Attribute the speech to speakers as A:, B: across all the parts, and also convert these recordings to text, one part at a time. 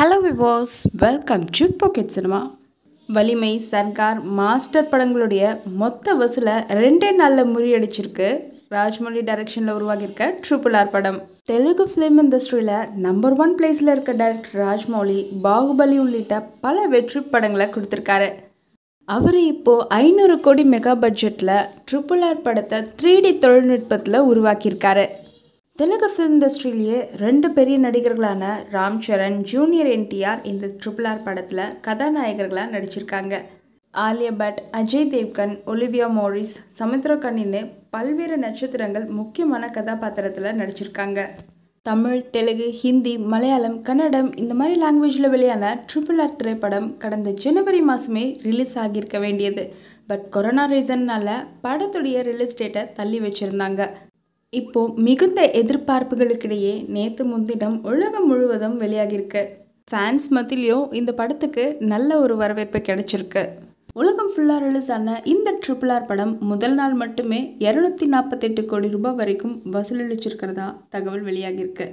A: Hello Vilas welcome to Pocket Cinema Valimai Sarkar Master படங்களுடைய மொத்த வசூலை ரெண்டே நாளில் முறியடிச்சிருக்கு. ராஜ்மௌலி டைரக்ஷனில் உருவாகியிருக்க ட்ரிபிள் ஆர் படம். தெலுங்கு ஃபிலிம் இண்டஸ்ட்ரியில் நம்பர் ஒன் பிளேஸில் இருக்க டேரக்டர் ராஜ்மௌலி பாகுபலி உள்ளிட்ட பல வெற்றி படங்களை கொடுத்துருக்காரு. அவர் இப்போது ஐநூறு கோடி மெகா பட்ஜெட்டில் ட்ரிபிள் ஆர் படத்தை த்ரீ டி தொழில்நுட்பத்தில் உருவாக்கியிருக்காரு. தெலுங்கு ஃபிலிம் இண்டஸ்ட்ரியிலேயே ரெண்டு பெரிய நடிகர்களான ராம் சரண் ஜூனியர் என்டிஆர் இந்த ட்ரிபிள் ஆர் படத்தில் கதாநாயகர்களாக நடிச்சிருக்காங்க. ஆலியா பட் அஜய் தேவ்கன் ஒலிவியா மோரிஸ் சமுத்திரக்கண்ணின்னு பல்வேறு நட்சத்திரங்கள் முக்கியமான கதாபாத்திரத்தில் நடிச்சிருக்காங்க. தமிழ் தெலுங்கு ஹிந்தி மலையாளம் கன்னடம் இந்த மாதிரி லாங்குவேஜில் வெளியான ட்ரிபிள் ஆர் திரைப்படம் கடந்த ஜனவரி மாதமே ரிலீஸ் ஆகியிருக்க வேண்டியது. பட் கொரோனா ரீசன்னால் படத்துடைய ரிலீஸ் டேட்டை தள்ளி வச்சுருந்தாங்க. இப்போ மிகுந்த எதிர்பார்ப்புகளுக்கிடையே நேற்று முன்தினம் உலகம் முழுவதும் வெளியாகியிருக்கு. ஃபேன்ஸ் மத்தியிலையும் இந்த படத்துக்கு நல்ல ஒரு வரவேற்பு கிடைச்சிருக்கு. உலகம் ஃபுல்லாக ரிலீஸ் ஆன இந்த ட்ரிபிள் ஆர் படம் முதல் நாள் மட்டுமே இரநூத்தி நாற்பத்தெட்டு கோடி ரூபாய் வரைக்கும் வசூலிச்சிருக்கிறதா தகவல் வெளியாகியிருக்கு.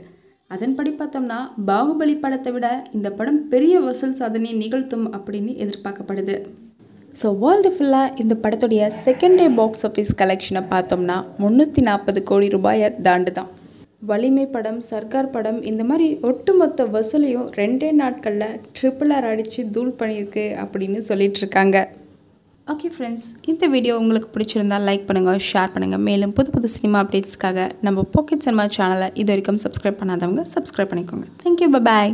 A: அதன்படி பார்த்தோம்னா பாகுபலி படத்தை விட இந்த படம் பெரிய வசூல் சாதனையை நிகழ்த்தும் அப்படின்னு எதிர்பார்க்கப்படுது. ஸோ வேர்ல்டு ஃபுல்லாக இந்த படத்துடைய செகண்ட் டே பாக்ஸ் ஆஃபீஸ் கலெக்ஷனை பார்த்தோம்னா முந்நூற்றி நாற்பது கோடி ரூபாயை தாண்டு தான் வலிமை படம் சர்க்கார் படம் இந்த மாதிரி ஒட்டுமொத்த வசூலையும் ரெண்டே நாட்களில் ட்ரிபிள் ஆர் அடித்து தூள் பண்ணியிருக்கு அப்படின்னு சொல்லிட்டு இருக்காங்க. ஓகே ஃப்ரெண்ட்ஸ் இந்த வீடியோ உங்களுக்கு பிடிச்சிருந்தா லைக் பண்ணுங்கள் ஷேர் பண்ணுங்கள் மேலும் புது புது சினிமா அப்டேட்ஸ்க்காக நம்ம பாக்கெட் சினிமா சேனலை இது வரைக்கும் சப்ஸ்கிரைப் பண்ணாதவங்க சப்ஸ்கிரைப் பண்ணிக்கோங்க. Thank you bye